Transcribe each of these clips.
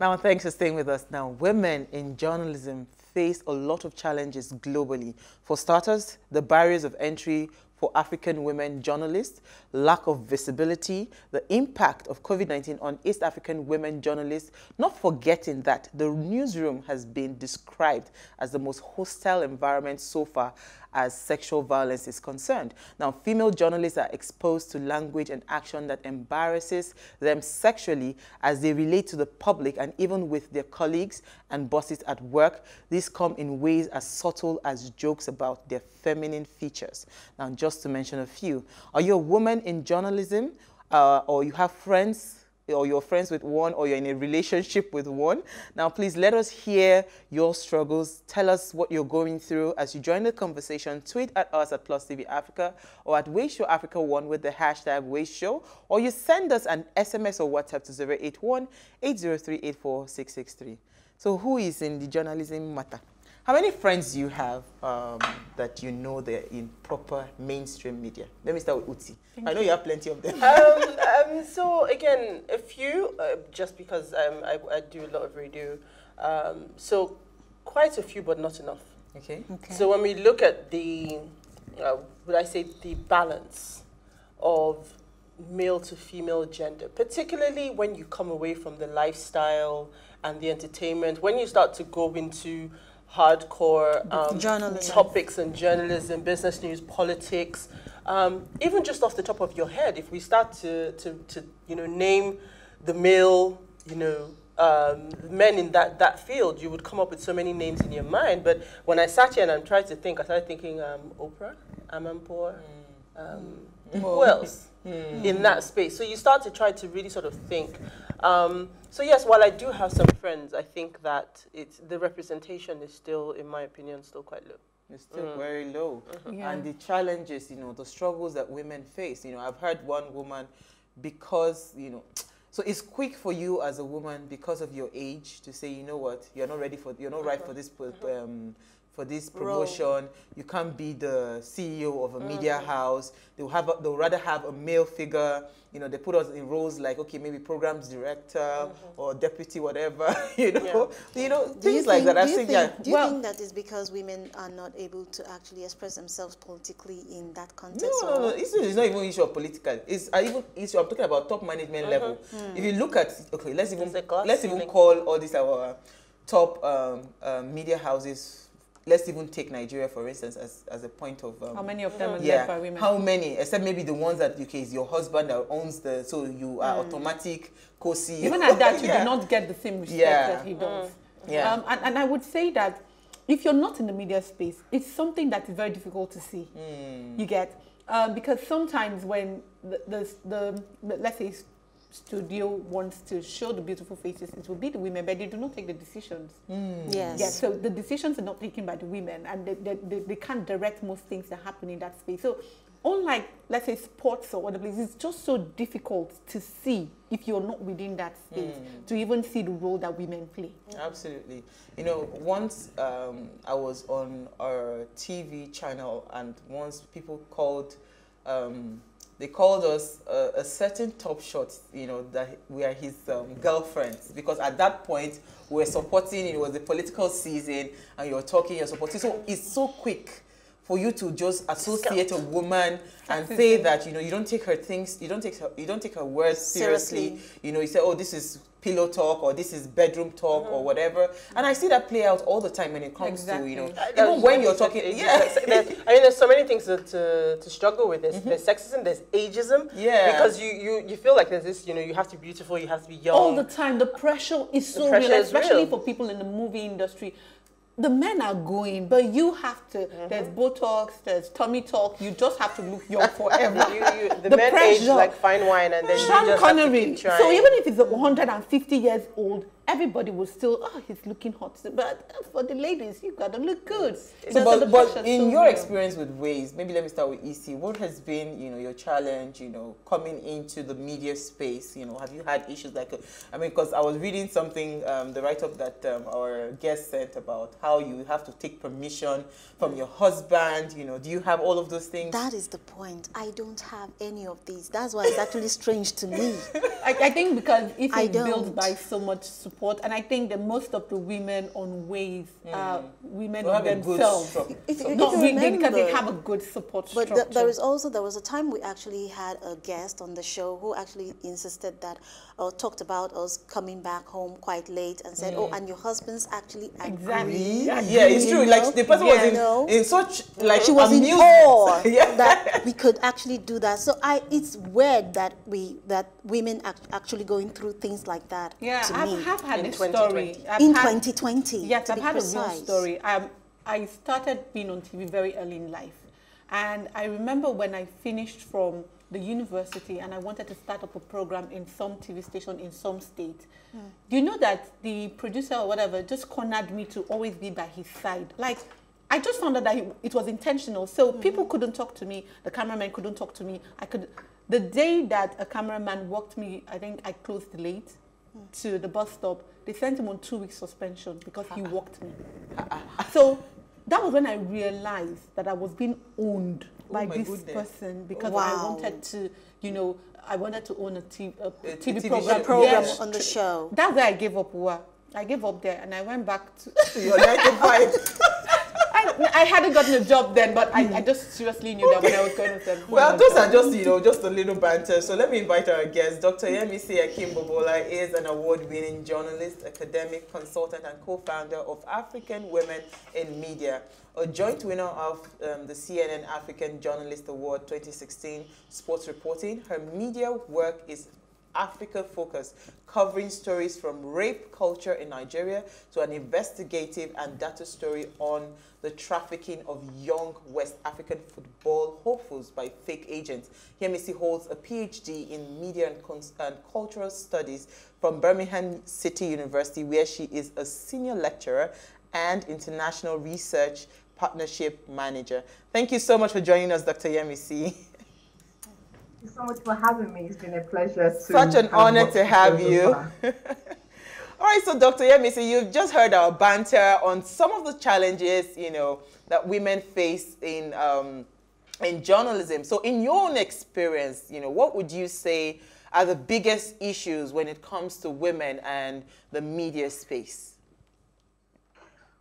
Now, thanks for staying with us. Now, women in journalism face a lot of challenges globally. For starters, the barriers of entry for African women journalists, lack of visibility, the impact of COVID-19 on East African women journalists, not forgetting that the newsroom has been described as the most hostile environment so far as sexual violence is concerned. Now, female journalists are exposed to language and action that embarrasses them sexually as they relate to the public and even with their colleagues and bosses at work. These come in ways as subtle as jokes about their feminine features. Now, just to mention a few, are you a woman in journalism uh, or you have friends or you're friends with one or you're in a relationship with one. Now, please let us hear your struggles. Tell us what you're going through as you join the conversation. Tweet at us at Plus TV Africa or at Ways Show Africa 1 with the hashtag Ways Show, or you send us an SMS or WhatsApp to 081 803 84663. So, who is in the journalism matter? How many friends do you have um, that you know they're in proper mainstream media? Let me start with Uti. Thank I know you. you. have plenty of them. Um, um, so again, a few, uh, just because um, I, I, do a lot of radio. Um, so quite a few, but not enough. Okay. okay. So when we look at the, uh, would I say the balance of male to female gender, particularly when you come away from the lifestyle and the entertainment, when you start to go into hardcore um, topics and journalism, business news, politics. Um, even just off the top of your head, if we start to, to, to you know, name the male, you know, um, men in that, that field, you would come up with so many names in your mind. But when I sat here and I'm trying to think, I started thinking um, Oprah, Amanpour, mm. who else mm. in that space? So you start to try to really sort of think. Um, so yes, while I do have some friends, I think that it's, the representation is still, in my opinion, still quite low. It's still mm. very low. Mm -hmm. yeah. And the challenges, you know, the struggles that women face. You know, I've heard one woman, because, you know, so it's quick for you as a woman because of your age to say, you know what, you're not ready for, you're not right for this mm-hmm. um, for this promotion. Role. You can't be the CEO of a mm. media house. They'll have a, they'll rather have a male figure. You know, they put us in roles like okay, maybe programs director mm -hmm. or deputy, whatever. you know, yeah. you know do things like that. I think, think, yeah. Do you well, think that is because women are not able to actually express themselves politically in that context? No, no, no. It's, it's not even issue of political. It's I even issue. I'm talking about top management mm -hmm. level. Mm. If you look at okay, let's even let's even call all these our top um, uh, media houses let's even take Nigeria for instance as, as a point of um, how many of them are yeah, by women? How many? Except maybe the ones that okay, is your husband that owns the so you are mm. automatic co-CEO. Even at that, you yeah. do not get the same respect yeah. that he does. Mm. Yeah. Um, and, and I would say that if you're not in the media space, it's something that is very difficult to see. Mm. You get um, because sometimes when the, the, the, the let's say studio wants to show the beautiful faces, it will be the women, but they do not take the decisions. Mm. Yes. Yeah, so the decisions are not taken by the women, and they, they, they, they, can't direct most things that happen in that space. So, unlike, let's say, sports or other places, it's just so difficult to see if you're not within that space mm. to even see the role that women play. Absolutely. You know, once um, I was on our TV channel, and once people called. Um, they called us uh, a certain top shot, you know, that we are his um, girlfriends. Because at that point, we were supporting, it was the political season, and you were talking, you're supporting. So it's so quick for you to just associate a woman and say that you know you don't take her things you don't take her you don't take her words seriously. seriously. you know you say oh this is pillow talk or this is bedroom talk mm-hmm. or whatever. And I see that play out all the time when it comes exactly. to, you know, even when you're talking, yeah. I mean, there's so many things to, to, to struggle with. There's, mm-hmm. there's sexism, there's ageism. Yeah. Because you, you, you feel like there's this, you know, you have to be beautiful, you have to be young. All the time. The pressure is so pressure real, especially real. for people in the movie industry the men are going, but you have to. Mm -hmm. There's Botox, there's tummy tuck. You just have to look young forever. you, you, the, the, men pressure. age like fine wine, and then Sean you just Connery. have to keep trying. So even if he's 150 years old, everybody will still, oh, he's looking hot. But for the ladies, you've gotta look good. So, but, but in so your real. experience with Ways, maybe let me start with EC. What has been, you know, your challenge, you know, coming into the media space? You know, have you had issues like, I mean, because I was reading something, um, the write-up that um, our guest sent about how you have to take permission from your husband. You know, do you have all of those things? That is the point. I don't have any of these. That's why it's actually strange to me. I, I think because if it's built by so much support support, and I think that most of the women on Ways mm. are women we'll themselves. If, if, not really remember, because they have a good support but structure. But there is also there was a time we actually had a guest on the show who actually insisted that or talked about us coming back home quite late and said, oh, mm. "Oh, and your husband's actually exactly. Yeah, it's true. Know? Like the person yeah. was in, know? in such like she was amusement. in awe yeah. that we could actually do that. So I, it's weird that we that women are actually going through things like that. Yeah, I have had a story I've in had, 2020. Yes, I've had precise. a real story. Um, I started being on TV very early in life, and I remember when I finished from the university and I wanted to start up a program in some TV station in some state. Mm. Do you know that the producer or whatever just cornered me to always be by his side? Like, I just found out that it was intentional. So mm. people couldn't talk to me, the cameraman couldn't talk to me. I could, the day that a cameraman walked me, I think I closed late mm. To the bus stop, they sent him on two weeks suspension because he ah. walked me. Ah, ah, so that was when I realized that I was being owned oh by this goodness. person because wow. I wanted to, you know, I wanted to own a TV, a a TV, TV program, program yes. on the show. That's why I gave up. I gave up there and I went back to, to your 95. I hadn't gotten a job then, but I, I just seriously knew that when I was going with them. Well, those are just, you know, just a little banter. So let me invite our guest. Dr. Yemisi Akinbobola is an award-winning journalist, academic, consultant, and co-founder of African Women in Media, a joint winner of um, the CNN African Journalist Award 2016 Sports Reporting. Her media work is Africa Focus, covering stories from rape culture in Nigeria to an investigative and data story on the trafficking of young West African football hopefuls by fake agents. Yemisi holds a PhD in Media and, and, Cultural Studies from Birmingham City University, where she is a senior lecturer and international research partnership manager. Thank you so much for joining us, Dr. Yemisi. you so much for having me. It's been a pleasure. Such an honor to have you. All right, so Dr. Yemisi, you've just heard our banter on some of the challenges, you know, that women face in um, in journalism. So, in your own experience, you know, what would you say are the biggest issues when it comes to women and the media space?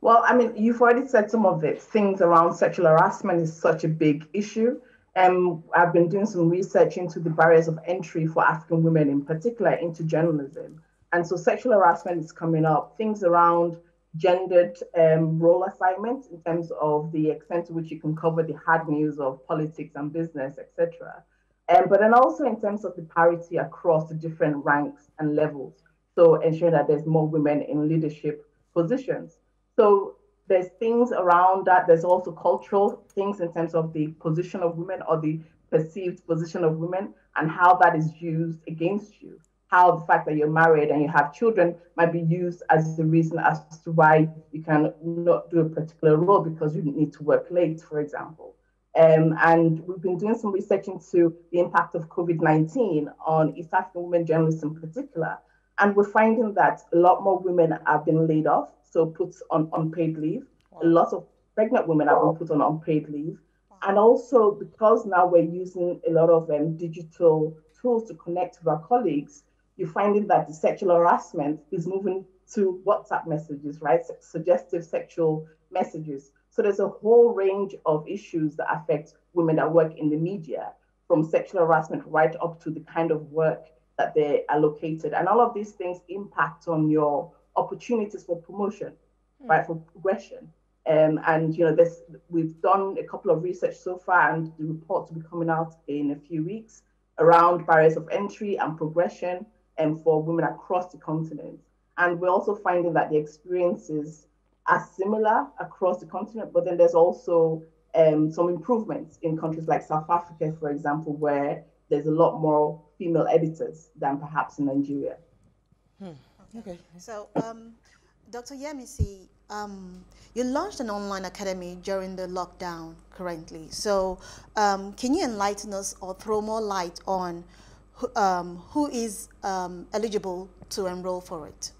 Well, I mean, you've already said some of it. Things around sexual harassment is such a big issue. Um, I've been doing some research into the barriers of entry for African women, in particular, into journalism. And so sexual harassment is coming up, things around gendered um, role assignments in terms of the extent to which you can cover the hard news of politics and business, etc. Um, but then also in terms of the parity across the different ranks and levels. So ensuring that there's more women in leadership positions. So there's things around that. There's also cultural things in terms of the position of women or the perceived position of women and how that is used against you. How the fact that you're married and you have children might be used as the reason as to why you can not do a particular role because you need to work late, for example. Um, and we've been doing some research into the impact of COVID 19 on East African women journalists in particular. And we're finding that a lot more women have been laid off so put on unpaid leave. Wow. A lot of pregnant women have been put on unpaid leave. Wow. And also because now we're using a lot of um, digital tools to connect with our colleagues, you're finding that the sexual harassment is moving to WhatsApp messages, right? Suggestive sexual messages. So there's a whole range of issues that affect women that work in the media, from sexual harassment right up to the kind of work that they are located. And all of these things impact on your opportunities for promotion, mm. right, for progression. Um, and you know, this we've done a couple of research so far, and the reports will be coming out in a few weeks around barriers of entry and progression, and um, for women across the continent. And we're also finding that the experiences are similar across the continent, but then there's also um, some improvements in countries like South Africa, for example, where there's a lot more female editors than perhaps in Nigeria. Hmm. Okay. So, um, Dr. Yemisi, um, you launched an online academy during the lockdown currently. So, um, can you enlighten us or throw more light on who, um, who is um, eligible to enroll for it?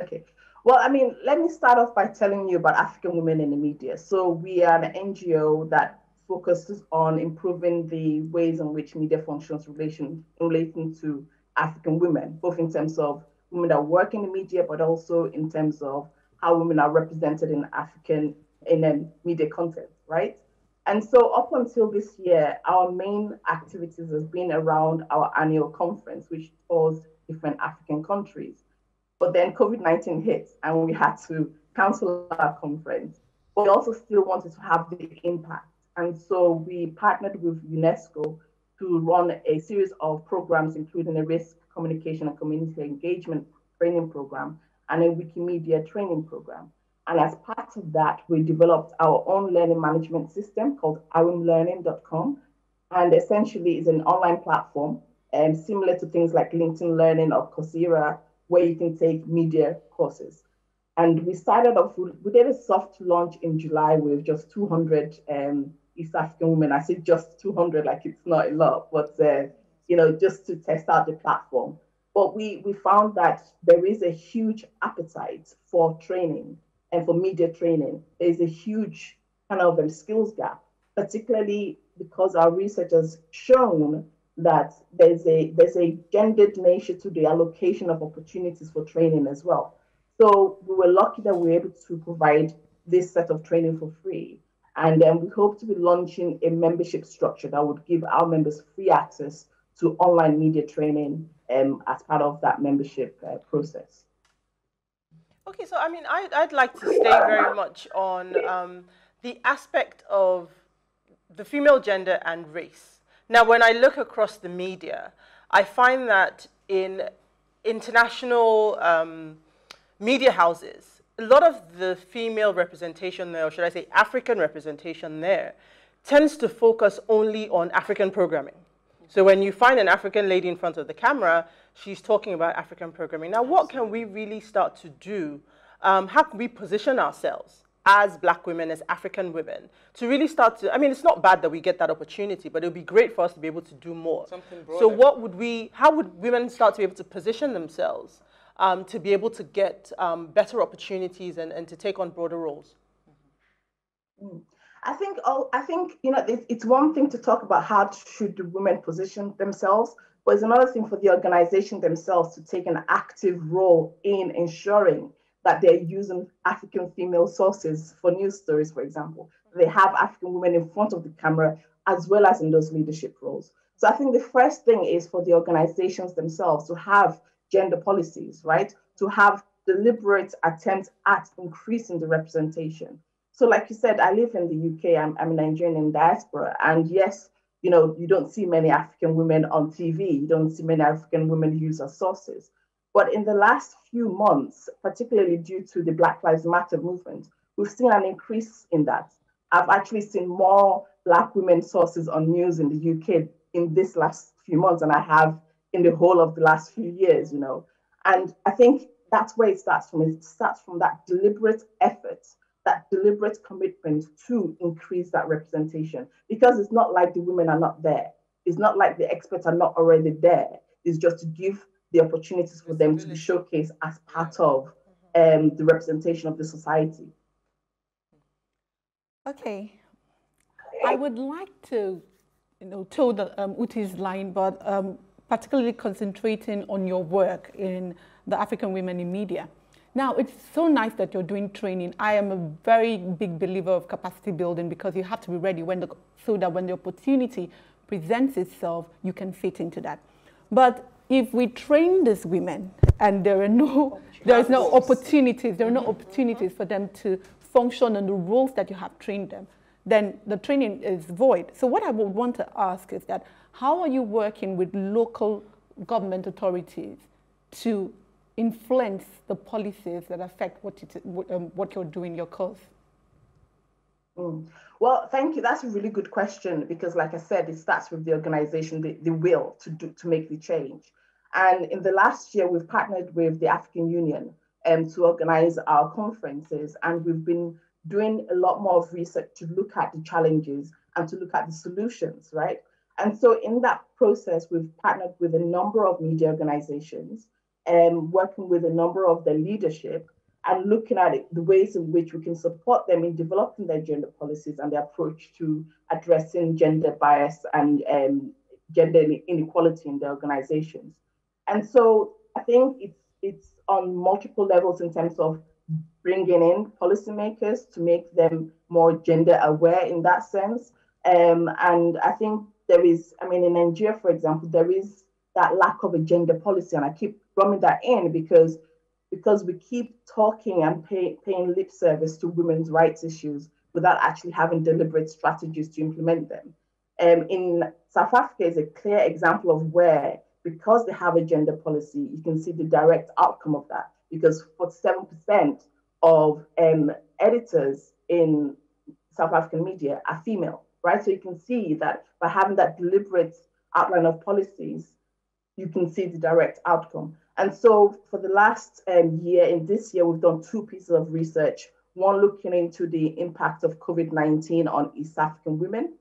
Okay. Well, I mean, let me start off by telling you about African Women in the Media. So, we are an NGO that focuses on improving the ways in which media functions relation, relating to African women, both in terms of women that work in the media, but also in terms of how women are represented in African in um, media content, right? And so up until this year, our main activities has been around our annual conference, which tours different African countries. But then COVID-19 hit and we had to cancel our conference. But we also still wanted to have the impact. And so we partnered with UNESCO to run a series of programs, including a risk communication and community engagement training program and a Wikimedia training program. And as part of that, we developed our own learning management system called arimlearning.com. And essentially is an online platform um, similar to things like LinkedIn Learning or Coursera, where you can take media courses. And we started off, we did a soft launch in July with just 200 um, East African women. I say just 200, like it's not a lot, but uh, you know, just to test out the platform. But we, we found that there is a huge appetite for training and for media training, there's a huge kind of um, skills gap, particularly because our research has shown that there's a there's a gendered nature to the allocation of opportunities for training as well. So we were lucky that we were able to provide this set of training for free. And then we hope to be launching a membership structure that would give our members free access to online media training um, as part of that membership uh, process. Okay, so I mean, I'd, I'd like to stay very much on um, the aspect of the female gender and race. Now, when I look across the media, I find that in international um, media houses, a lot of the female representation there, or should I say African representation there, tends to focus only on African programming. So when you find an African lady in front of the camera, she's talking about African programming. Now, what can we really start to do? Um, how can we position ourselves as black women, as African women, to really start to, I mean, it's not bad that we get that opportunity, but it would be great for us to be able to do more. So what would we, how would women start to be able to position themselves um, to be able to get um, better opportunities and, and to take on broader roles? Mm. I think oh, I think you know it's, it's one thing to talk about how should the women position themselves, but it's another thing for the organization themselves to take an active role in ensuring that they're using African female sources for news stories, for example. They have African women in front of the camera as well as in those leadership roles. So I think the first thing is for the organizations themselves to have gender policies, right? To have deliberate attempts at increasing the representation. So, like you said, I live in the UK, I'm, I'm a Nigerian in diaspora. And yes, you know, you don't see many African women on TV, you don't see many African women use as sources. But in the last few months, particularly due to the Black Lives Matter movement, we've seen an increase in that. I've actually seen more Black women sources on news in the UK in this last few months than I have in the whole of the last few years, you know. And I think that's where it starts from. It starts from that deliberate effort, that deliberate commitment to increase that representation. Because it's not like the women are not there. It's not like the experts are not already there. It's just to give the opportunities for them to be showcased as part of um, the representation of the society. Okay. I would like to, you know, toe the um, Uti's line, but um, particularly concentrating on your work in the African women in media. Now, it's so nice that you're doing training. I am a very big believer of capacity building because you have to be ready when the, so that when the opportunity presents itself, you can fit into that. But if we train these women and there are no, there is no opportunities, there are no mm-hmm. opportunities for them to function in the roles that you have trained them, then the training is void. So what I would want to ask is that how are you working with local government authorities to influence the policies that affect what, it, um, what you're doing, your cause? Mm. Well, thank you. That's a really good question because, like I said, it starts with the organization, the, the will to do to make the change. And in the last year, we've partnered with the African Union um, to organize our conferences, and we've been doing a lot more of research to look at the challenges and to look at the solutions, right? And so in that process, we've partnered with a number of media organizations and um, working with a number of the leadership and looking at it, the ways in which we can support them in developing their gender policies and their approach to addressing gender bias and um, gender inequality in their organizations. And so I think it's it's on multiple levels in terms of bringing in policymakers to make them more gender aware in that sense. Um, and I think there is, I mean, in Nigeria, for example, there is that lack of a gender policy, and I keep drumming that in because because we keep talking and pay, paying lip service to women's rights issues without actually having deliberate strategies to implement them. Um, in South Africa is a clear example of where, because they have a gender policy, you can see the direct outcome of that. Because 47% of um, editors in South African media are female, right? So you can see that by having that deliberate outline of policies, you can see the direct outcome. And so for the last um, year, in this year, we've done two pieces of research. One looking into the impact of COVID-19 on East African women,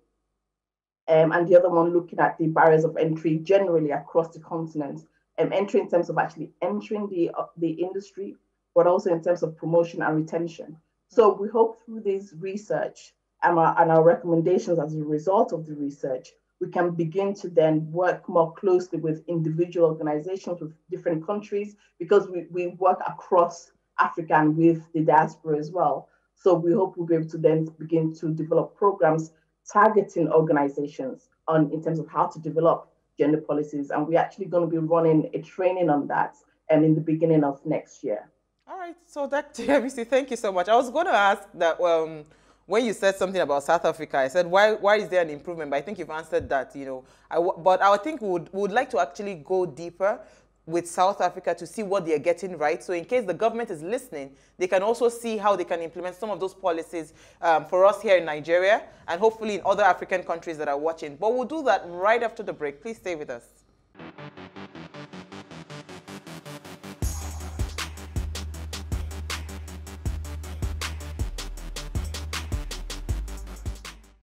um, and the other one looking at the barriers of entry generally across the continent. Um, entry in terms of actually entering the, uh, the industry, but also in terms of promotion and retention. So we hope through this research and our, and our recommendations as a result of the research, we can begin to then work more closely with individual organizations with different countries because we, we work across Africa and with the diaspora as well. So we hope we'll be able to then begin to develop programs targeting organizations on in terms of how to develop gender policies. And we're actually going to be running a training on that um, in the beginning of next year. All right, so Dr. Yemisi, thank you so much. I was going to ask that um, when you said something about South Africa, I said, why, why is there an improvement? But I think you've answered that, you know. I, but I think we would, we would like to actually go deeper with South Africa to see what they're getting right. So in case the government is listening, they can also see how they can implement some of those policies um, for us here in Nigeria and hopefully in other African countries that are watching. But we'll do that right after the break. Please stay with us.